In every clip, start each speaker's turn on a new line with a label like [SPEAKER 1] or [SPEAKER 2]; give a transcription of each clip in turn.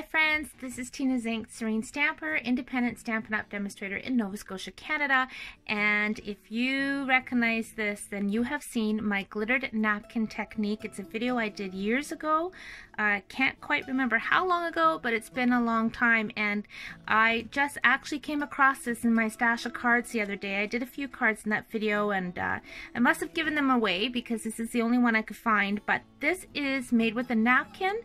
[SPEAKER 1] Hi friends, this is Tina Zinck, Serene Stamper, independent Stampin' Up! demonstrator in Nova Scotia, Canada. And if you recognize this, then you have seen my glittered napkin technique. It's a video I did years ago. I can't quite remember how long ago, but it's been a long time. And I just actually came across this in my stash of cards the other day. I did a few cards in that video and uh, I must have given them away because this is the only one I could find. But this is made with a napkin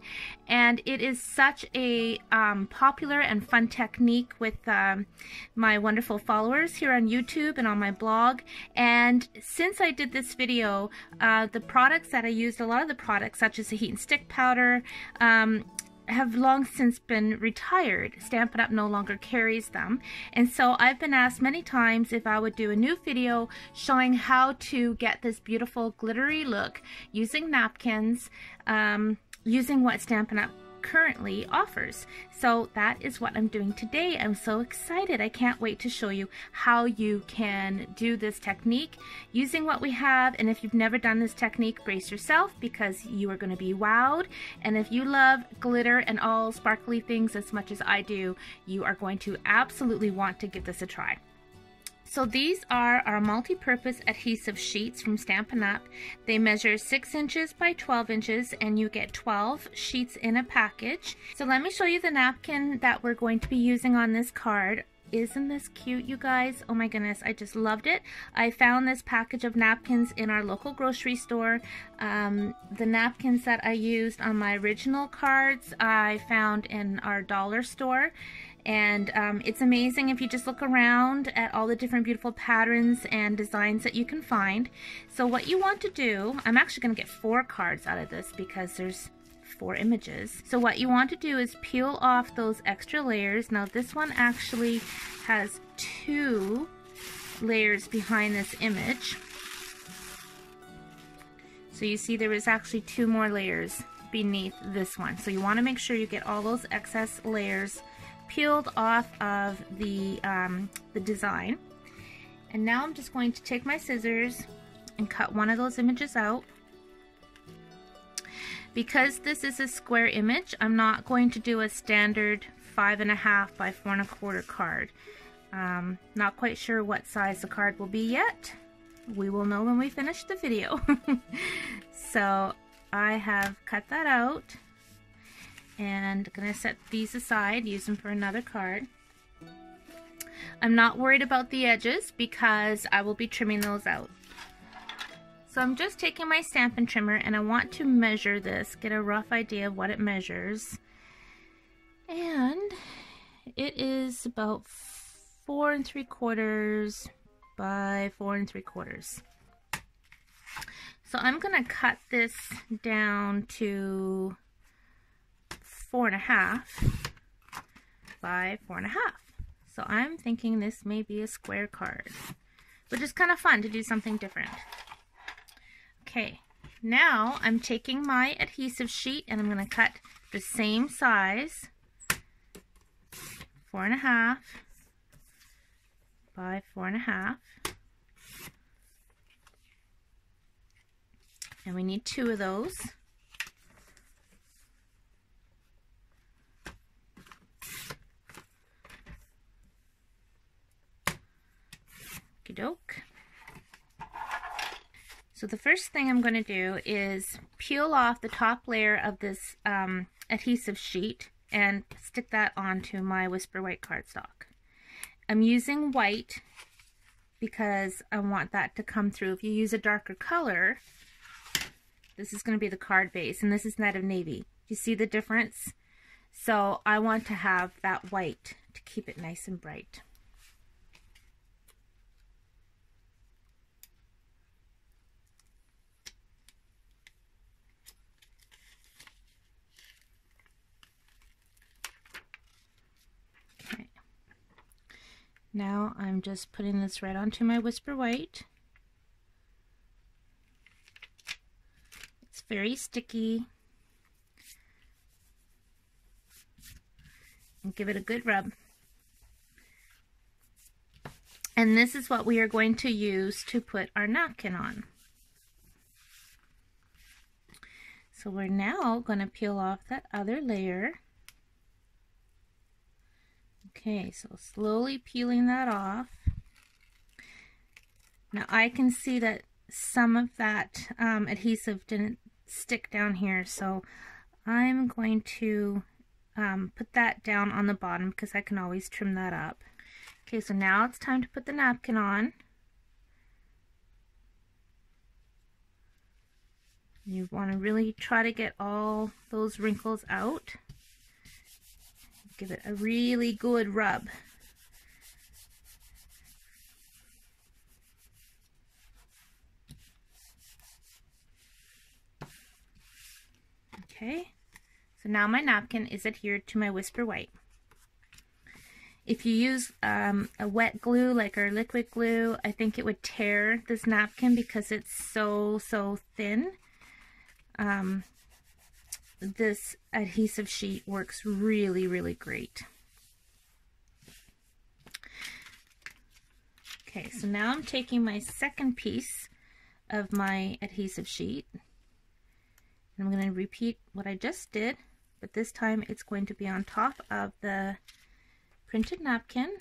[SPEAKER 1] and it is such a um, popular and fun technique with um, my wonderful followers here on YouTube and on my blog. And since I did this video, uh, the products that I used, a lot of the products such as the heat and stick powder, um, have long since been retired. Stampin' Up! no longer carries them. And so I've been asked many times if I would do a new video showing how to get this beautiful glittery look using napkins, um, using what Stampin' Up! Currently offers. So that is what I'm doing today. I'm so excited. I can't wait to show you how you can do this technique using what we have. And if you've never done this technique, brace yourself because you are going to be wowed. And if you love glitter and all sparkly things as much as I do, you are going to absolutely want to give this a try. So these are our multi-purpose adhesive sheets from Stampin' Up. They measure 6 inches by 12 inches and you get 12 sheets in a package. So let me show you the napkin that we're going to be using on this card. Isn't this cute, you guys? Oh my goodness, I just loved it. I found this package of napkins in our local grocery store. Um, the napkins that I used on my original cards, I found in our dollar store. And um, it's amazing if you just look around at all the different beautiful patterns and designs that you can find. So what you want to do, I'm actually going to get four cards out of this because there's four images. So what you want to do is peel off those extra layers. Now this one actually has two layers behind this image. So you see there is actually two more layers beneath this one. So you want to make sure you get all those excess layers peeled off of the, um, the design. And now I'm just going to take my scissors and cut one of those images out. Because this is a square image, I'm not going to do a standard five and a half by four and a quarter card. Um, not quite sure what size the card will be yet. We will know when we finish the video. so I have cut that out and to set these aside, use them for another card. I'm not worried about the edges because I will be trimming those out. So I'm just taking my Stampin' Trimmer and I want to measure this, get a rough idea of what it measures. And it is about four and three quarters by four and three quarters. So I'm going to cut this down to four and a half by four and a half. So I'm thinking this may be a square card, which is kind of fun to do something different. Okay, now I'm taking my adhesive sheet and I'm going to cut the same size, four and a half by four and a half. And we need two of those. Doke. So the first thing I'm going to do is peel off the top layer of this um, adhesive sheet and stick that onto my Whisper White cardstock. I'm using white because I want that to come through. If you use a darker color, this is going to be the card base, and this is Night of Navy. You see the difference? So I want to have that white to keep it nice and bright. Now I'm just putting this right onto my Whisper White. It's very sticky. And give it a good rub. And this is what we are going to use to put our napkin on. So we're now going to peel off that other layer. Okay, so slowly peeling that off. Now I can see that some of that um, adhesive didn't stick down here, so I'm going to um, put that down on the bottom because I can always trim that up. Okay, so now it's time to put the napkin on. You want to really try to get all those wrinkles out. Give it a really good rub. Okay, so now my napkin is adhered to my Whisper White. If you use um, a wet glue like our liquid glue, I think it would tear this napkin because it's so, so thin. Um, this adhesive sheet works really, really great. Okay, so now I'm taking my second piece of my adhesive sheet and I'm going to repeat what I just did, but this time it's going to be on top of the printed napkin.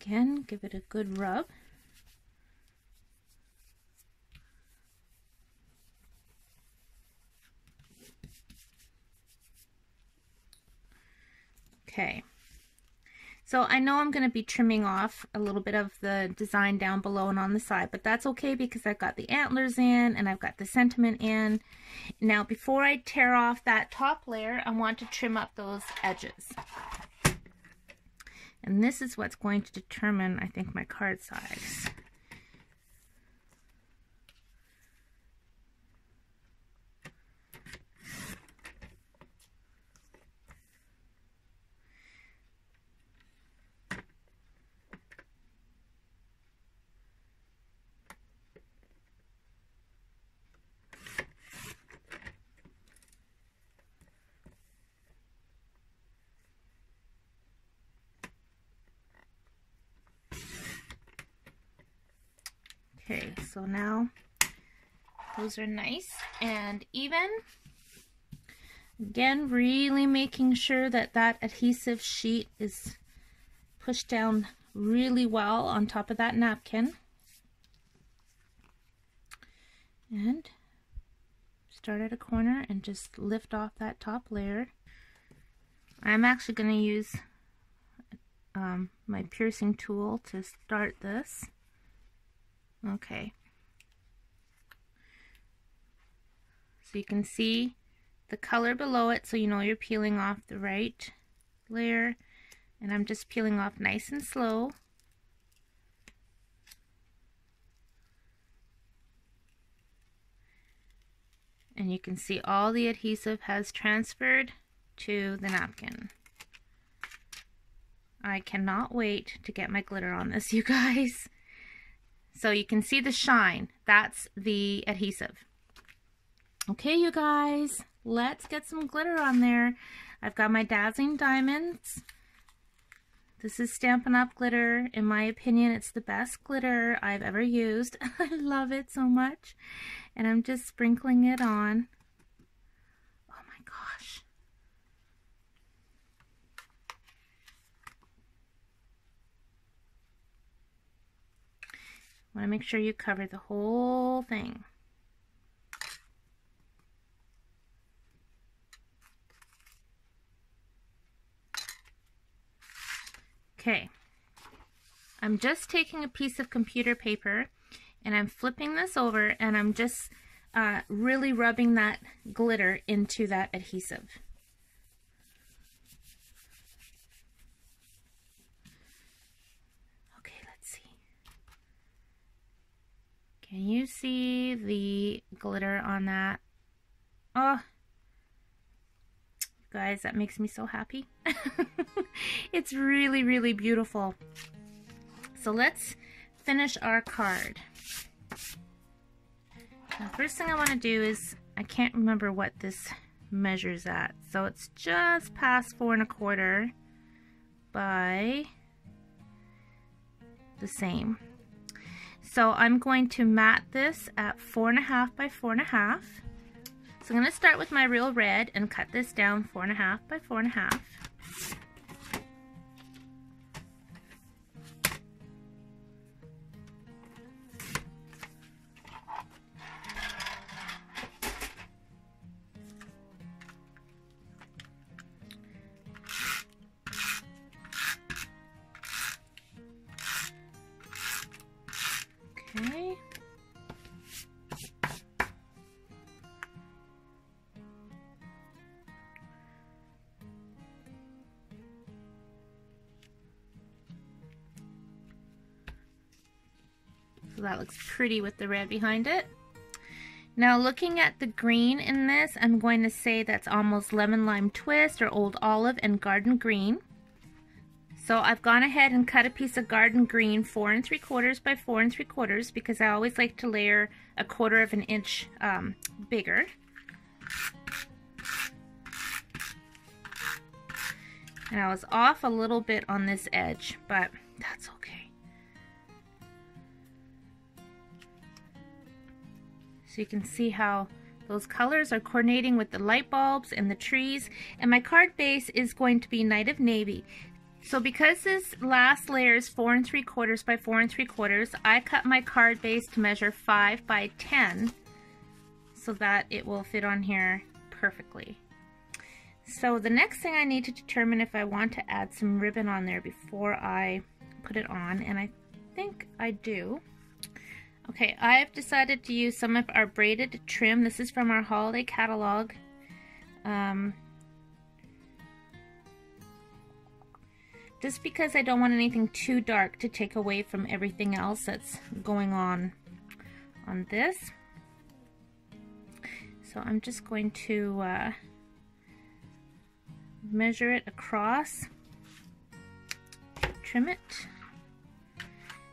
[SPEAKER 1] Again, give it a good rub. Okay. So I know I'm going to be trimming off a little bit of the design down below and on the side, but that's okay because I've got the antlers in and I've got the sentiment in. Now before I tear off that top layer, I want to trim up those edges. And this is what's going to determine, I think, my card size. Okay, so now those are nice and even. Again, really making sure that that adhesive sheet is pushed down really well on top of that napkin. And start at a corner and just lift off that top layer. I'm actually going to use um, my piercing tool to start this. Okay. So you can see the color below it so you know you're peeling off the right layer. And I'm just peeling off nice and slow. And you can see all the adhesive has transferred to the napkin. I cannot wait to get my glitter on this, you guys. So you can see the shine. That's the adhesive. Okay, you guys, let's get some glitter on there. I've got my Dazzling Diamonds. This is Stampin' Up! glitter. In my opinion, it's the best glitter I've ever used. I love it so much. And I'm just sprinkling it on. Oh my gosh. Want to make sure you cover the whole thing. Okay, I'm just taking a piece of computer paper and I'm flipping this over and I'm just uh, really rubbing that glitter into that adhesive. Okay, let's see. Can you see the glitter on that? Oh, guys, that makes me so happy. it's really, really beautiful. So let's finish our card. The first thing I want to do is, I can't remember what this measures at. So it's just past four and a quarter by the same. So I'm going to mat this at four and a half by four and a half. So I'm going to start with my real red and cut this down four and a half by four and a half. So that looks pretty with the red behind it. Now looking at the green in this, I'm going to say that's almost lemon lime twist or old olive and garden green. So I've gone ahead and cut a piece of garden green four and three quarters by four and three quarters because I always like to layer a quarter of an inch um, bigger. And I was off a little bit on this edge, but that's okay. So you can see how those colors are coordinating with the light bulbs and the trees. And my card base is going to be Night of Navy. So because this last layer is four and three quarters by four and three quarters, I cut my card base to measure five by 10 so that it will fit on here perfectly. So the next thing I need to determine if I want to add some ribbon on there before I put it on, and I think I do. Okay, I've decided to use some of our braided trim. This is from our holiday catalog. Um, just because I don't want anything too dark to take away from everything else that's going on on this. So I'm just going to uh, measure it across, trim it,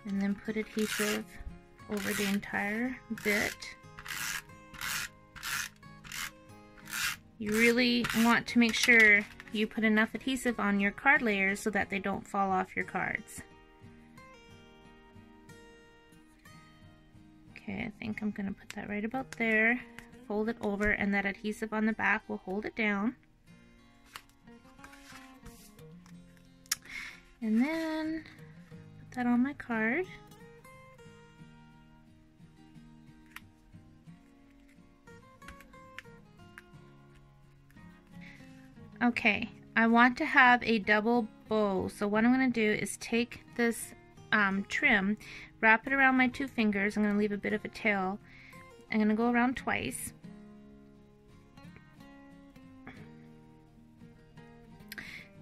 [SPEAKER 1] and then put adhesive over the entire bit. You really want to make sure you put enough adhesive on your card layers so that they don't fall off your cards. Okay, I think I'm going to put that right about there. Fold it over and that adhesive on the back will hold it down. And then put that on my card. Okay, I want to have a double bow. So what I'm going to do is take this um, trim, wrap it around my two fingers. I'm going to leave a bit of a tail. I'm going to go around twice.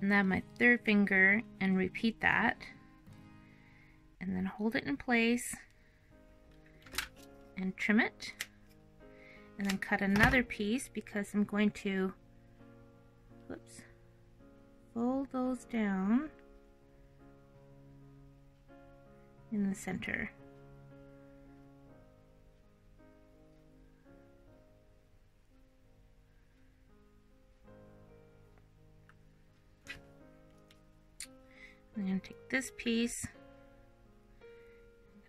[SPEAKER 1] And then my third finger and repeat that. And then hold it in place and trim it. And then cut another piece because I'm going to whoops, fold those down in the center. I'm going to take this piece,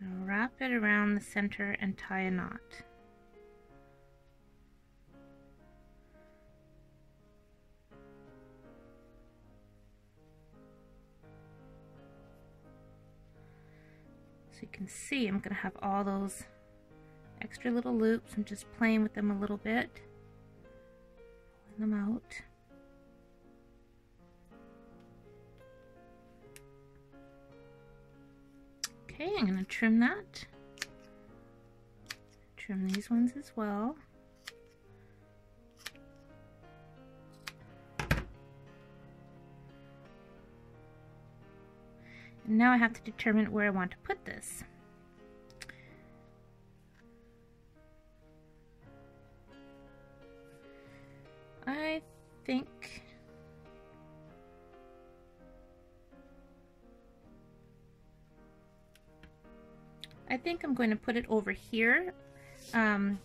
[SPEAKER 1] wrap it around the center and tie a knot. You can see I'm going to have all those extra little loops. I'm just playing with them a little bit. Pulling them out. Okay, I'm going to trim that. Trim these ones as well. Now I have to determine where I want to put this. I think I think I'm going to put it over here um,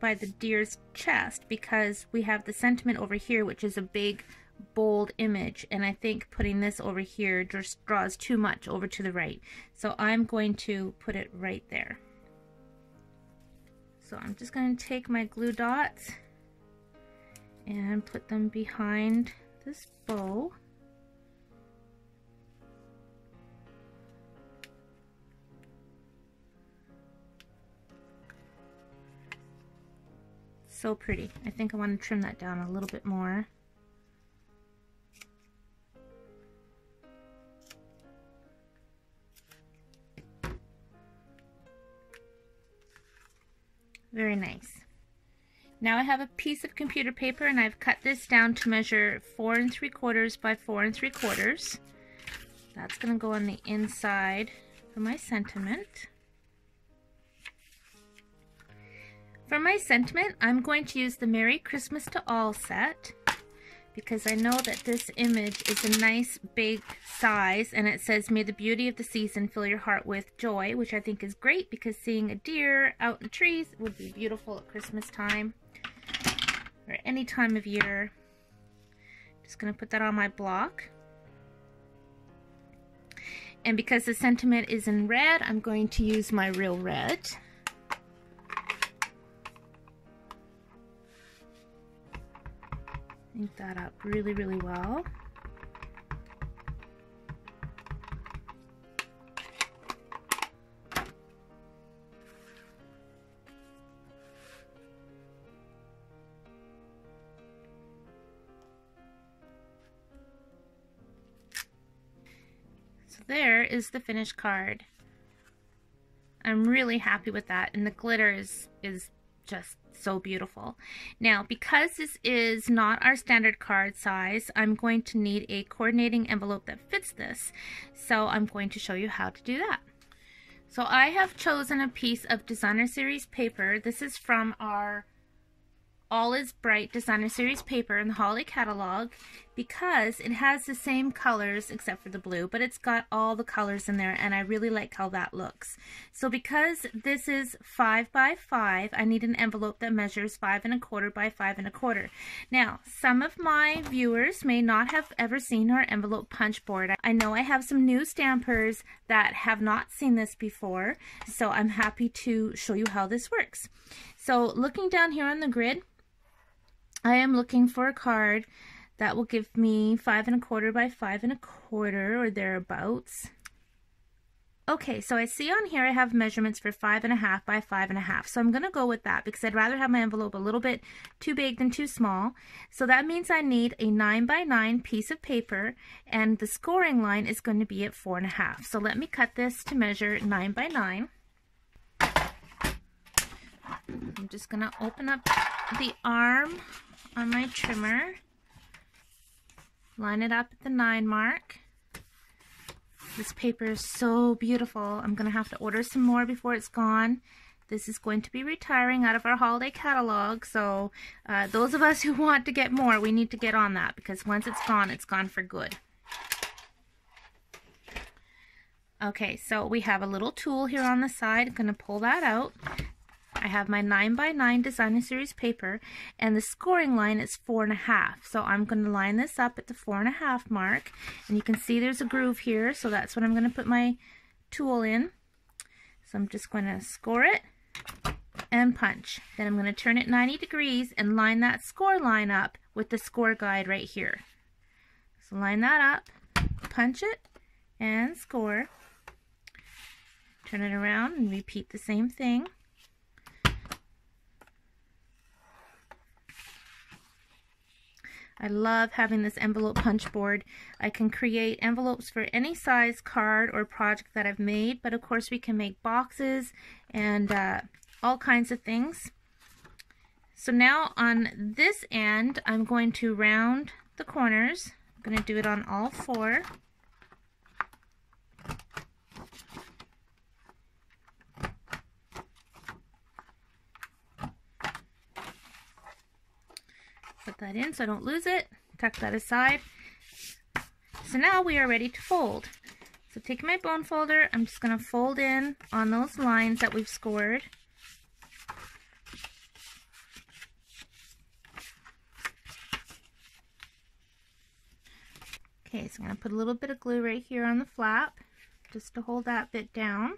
[SPEAKER 1] by the deer's chest because we have the sentiment over here which is a big bold image and I think putting this over here just draws too much over to the right so I'm going to put it right there So I'm just going to take my glue dots and put them behind this bow. So pretty. I think I want to trim that down a little bit more. Very nice. Now I have a piece of computer paper and I've cut this down to measure four and three quarters by four and three quarters. That's going to go on the inside for my sentiment. For my sentiment, I'm going to use the Merry Christmas to All set because I know that this image is a nice big size and it says may the beauty of the season fill your heart with joy which I think is great because seeing a deer out in the trees would be beautiful at Christmas time or any time of year. Just going to put that on my block. And because the sentiment is in red, I'm going to use my real red. That up really, really well. So there is the finished card. I'm really happy with that and the glitter is, is just so beautiful. Now, because this is not our standard card size, I'm going to need a coordinating envelope that fits this. So I'm going to show you how to do that. So I have chosen a piece of designer series paper. This is from our all is Bright Designer Series paper in the Holiday catalog because it has the same colors except for the blue, but it's got all the colors in there and I really like how that looks. So because this is 5 by 5, I need an envelope that measures 5 and a quarter by 5 and a quarter. Now, some of my viewers may not have ever seen our envelope punch board. I know I have some new stampers that have not seen this before, so I'm happy to show you how this works. So looking down here on the grid, I am looking for a card that will give me five and a quarter by five and a quarter or thereabouts. Okay, so I see on here I have measurements for five and a half by five and a half. So I'm going to go with that because I'd rather have my envelope a little bit too big than too small. So that means I need a nine by nine piece of paper and the scoring line is going to be at four and a half. So let me cut this to measure nine by nine. I'm just going to open up the arm on my trimmer. Line it up at the 9 mark. This paper is so beautiful. I'm going to have to order some more before it's gone. This is going to be retiring out of our holiday catalog, so uh, those of us who want to get more, we need to get on that because once it's gone, it's gone for good. Okay, so we have a little tool here on the side. I'm going to pull that out. I have my 9 by 9 Designer Series paper and the scoring line is 4.5. So I'm going to line this up at the 4.5 mark and you can see there's a groove here so that's what I'm going to put my tool in. So I'm just going to score it and punch. Then I'm going to turn it 90 degrees and line that score line up with the score guide right here. So line that up, punch it, and score. Turn it around and repeat the same thing. I love having this envelope punch board. I can create envelopes for any size card or project that I've made, but of course we can make boxes and uh, all kinds of things. So now on this end, I'm going to round the corners. I'm going to do it on all four. Put that in so I don't lose it. Tuck that aside. So now we are ready to fold. So take my bone folder, I'm just going to fold in on those lines that we've scored. Okay, so I'm going to put a little bit of glue right here on the flap just to hold that bit down.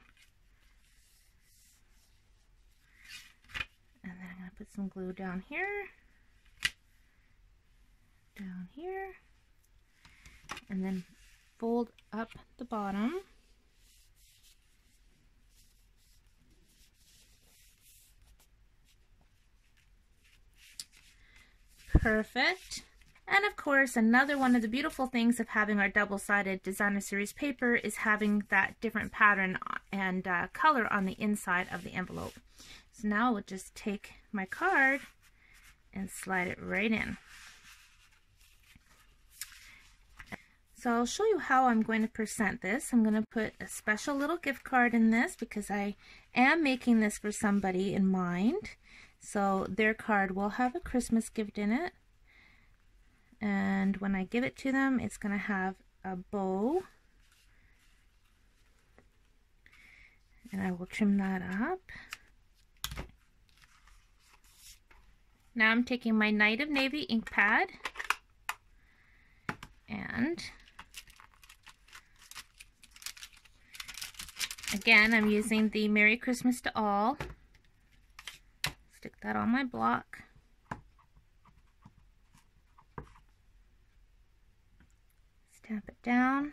[SPEAKER 1] And then I'm going to put some glue down here, down here, and then fold up the bottom. Perfect. And of course, another one of the beautiful things of having our double-sided designer series paper is having that different pattern and uh, color on the inside of the envelope. So now I will just take my card and slide it right in. So I'll show you how I'm going to present this. I'm going to put a special little gift card in this because I am making this for somebody in mind. So their card will have a Christmas gift in it and when I give it to them it's going to have a bow and I will trim that up. Now I'm taking my Night of Navy ink pad and again I'm using the Merry Christmas to All. Stick that on my block. Stamp it down.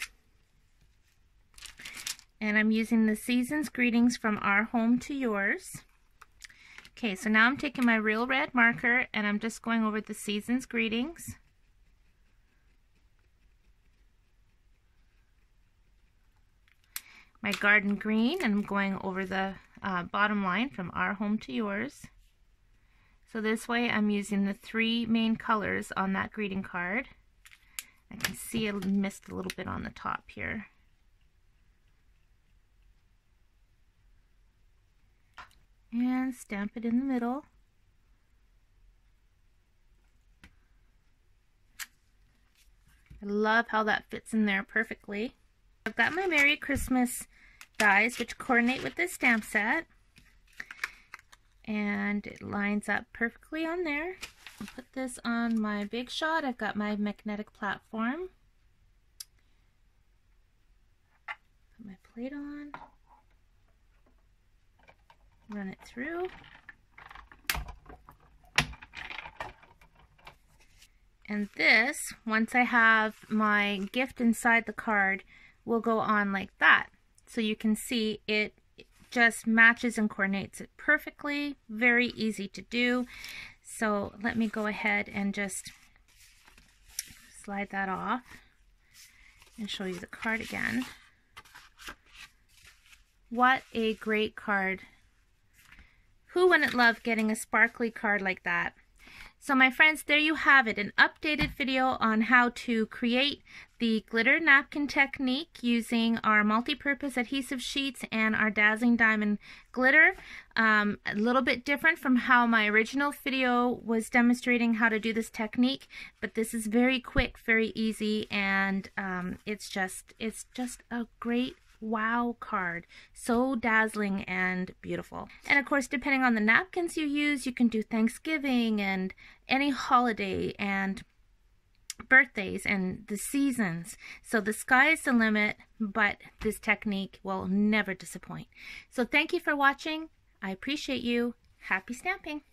[SPEAKER 1] And I'm using the Season's Greetings from Our Home to Yours. Okay, so now I'm taking my real red marker and I'm just going over the Season's Greetings. My garden green and I'm going over the uh, bottom line from Our Home to Yours. So this way I'm using the three main colors on that greeting card. I can see I missed a little bit on the top here. And stamp it in the middle. I love how that fits in there perfectly. I've got my Merry Christmas dies, which coordinate with this stamp set. And it lines up perfectly on there. I'll put this on my Big Shot. I've got my magnetic platform. Put my plate on. Run it through. And this, once I have my gift inside the card, will go on like that. So you can see it just matches and coordinates it perfectly. Very easy to do. So let me go ahead and just slide that off and show you the card again. What a great card. Who wouldn't love getting a sparkly card like that? So my friends, there you have it, an updated video on how to create the glitter napkin technique using our multi-purpose adhesive sheets and our dazzling diamond glitter. Um, a little bit different from how my original video was demonstrating how to do this technique, but this is very quick, very easy, and um, it's just it's just a great wow card. So dazzling and beautiful. And of course, depending on the napkins you use, you can do Thanksgiving and any holiday and birthdays and the seasons. So the sky is the limit, but this technique will never disappoint. So thank you for watching. I appreciate you. Happy stamping!